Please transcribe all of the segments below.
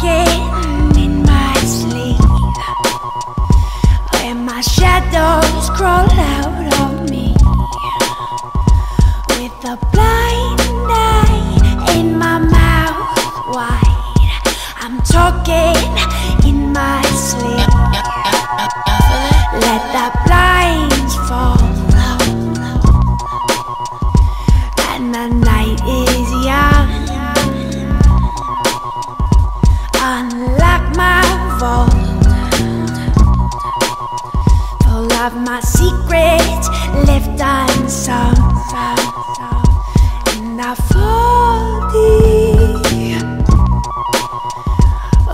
Yeah. And I fall deep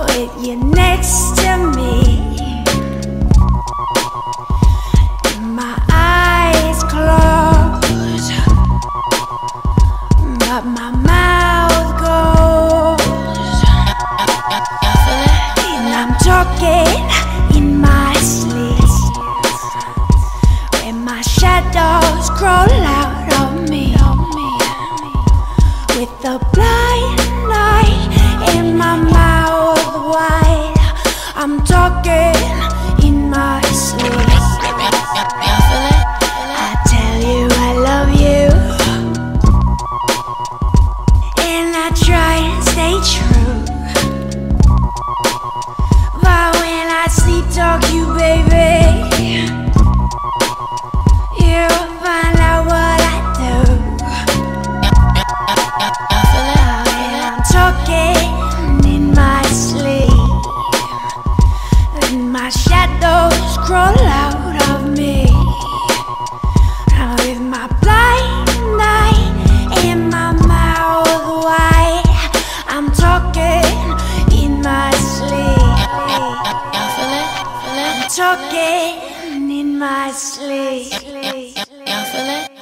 with you next to me. My eyes close, but my mouth goes. I'm talking My shadows crawl out of me. With the blind eye in my mouth wide. I'm talking in my. I tell you I love you. And I try stay true. But when I sleep talk you, baby, I'm in my sleep. Y'all feel it?